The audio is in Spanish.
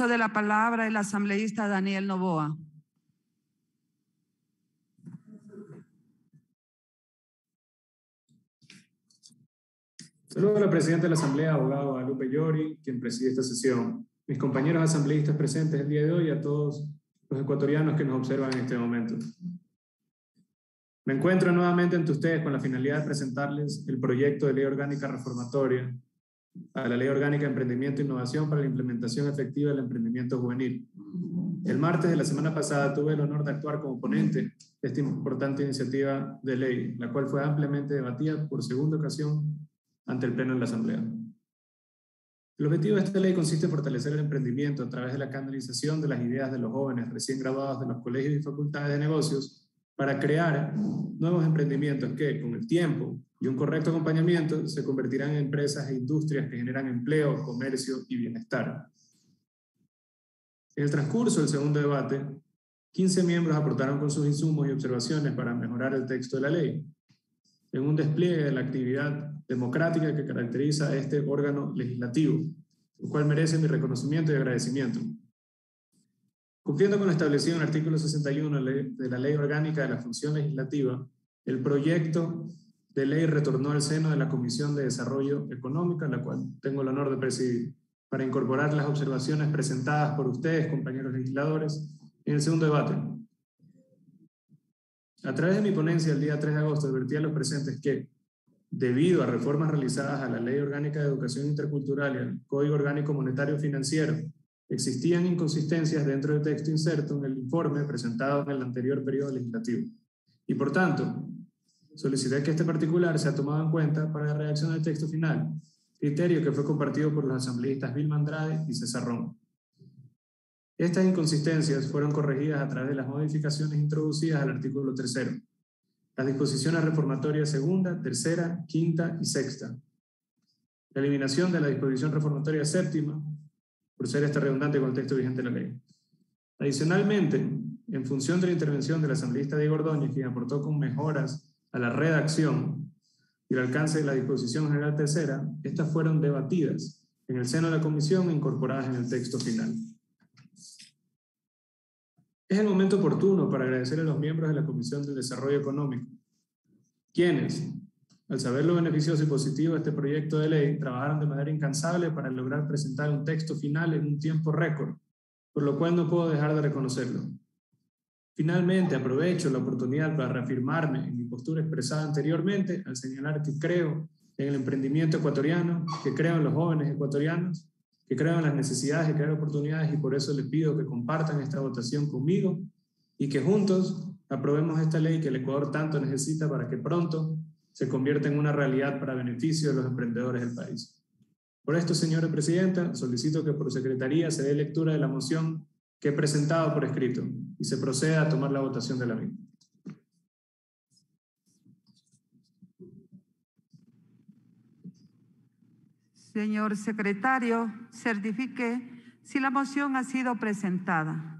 Uso de la palabra el asambleísta Daniel Novoa. Saludo a la presidenta de la Asamblea, abogado Guadalupe Llori, quien preside esta sesión, mis compañeros asambleístas presentes el día de hoy y a todos los ecuatorianos que nos observan en este momento. Me encuentro nuevamente ante ustedes con la finalidad de presentarles el proyecto de ley orgánica reformatoria a la Ley Orgánica de Emprendimiento e Innovación para la implementación efectiva del emprendimiento juvenil. El martes de la semana pasada tuve el honor de actuar como ponente de esta importante iniciativa de ley, la cual fue ampliamente debatida por segunda ocasión ante el Pleno de la Asamblea. El objetivo de esta ley consiste en fortalecer el emprendimiento a través de la canalización de las ideas de los jóvenes recién graduados de los colegios y facultades de negocios para crear nuevos emprendimientos que, con el tiempo y un correcto acompañamiento, se convertirán en empresas e industrias que generan empleo, comercio y bienestar. En el transcurso del segundo debate, 15 miembros aportaron con sus insumos y observaciones para mejorar el texto de la ley, en un despliegue de la actividad democrática que caracteriza a este órgano legislativo, el cual merece mi reconocimiento y agradecimiento. Cumpliendo con lo establecido en el artículo 61 de la Ley Orgánica de la Función Legislativa, el proyecto de ley retornó al seno de la Comisión de Desarrollo Económico, la cual tengo el honor de presidir, para incorporar las observaciones presentadas por ustedes, compañeros legisladores, en el segundo debate. A través de mi ponencia el día 3 de agosto advertí a los presentes que, debido a reformas realizadas a la Ley Orgánica de Educación Intercultural y al Código Orgánico Monetario Financiero, existían inconsistencias dentro del texto inserto en el informe presentado en el anterior periodo legislativo. Y por tanto, solicité que este particular sea tomado en cuenta para la redacción del texto final, criterio que fue compartido por los asambleístas Vilma Andrade y César Ron. Estas inconsistencias fueron corregidas a través de las modificaciones introducidas al artículo tercero, las disposiciones reformatorias segunda, tercera, quinta y sexta, la eliminación de la disposición reformatoria séptima, por ser esta redundante con el texto vigente de la ley. Adicionalmente, en función de la intervención del asambleísta Diego Ordóñez, quien aportó con mejoras a la redacción y el alcance de la disposición general tercera, estas fueron debatidas en el seno de la comisión e incorporadas en el texto final. Es el momento oportuno para agradecer a los miembros de la Comisión de Desarrollo Económico, quienes, al saber lo beneficioso y positivo de este proyecto de ley, trabajaron de manera incansable para lograr presentar un texto final en un tiempo récord, por lo cual no puedo dejar de reconocerlo. Finalmente, aprovecho la oportunidad para reafirmarme en mi postura expresada anteriormente al señalar que creo en el emprendimiento ecuatoriano, que creo en los jóvenes ecuatorianos que creo en las necesidades de crear oportunidades y por eso les pido que compartan esta votación conmigo y que juntos aprobemos esta ley que el Ecuador tanto necesita para que pronto se convierta en una realidad para beneficio de los emprendedores del país. Por esto, señora Presidenta, solicito que por Secretaría se dé lectura de la moción que presentado por escrito y se proceda a tomar la votación de la misma. Señor secretario, certifique si la moción ha sido presentada.